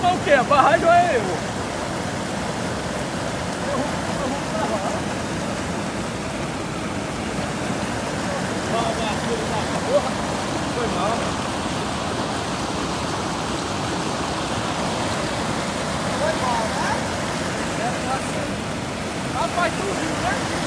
derrubar o quê? A barragem ou é eu? Foi mal. Foi mal, né? É. Rapaz, tu viu, né?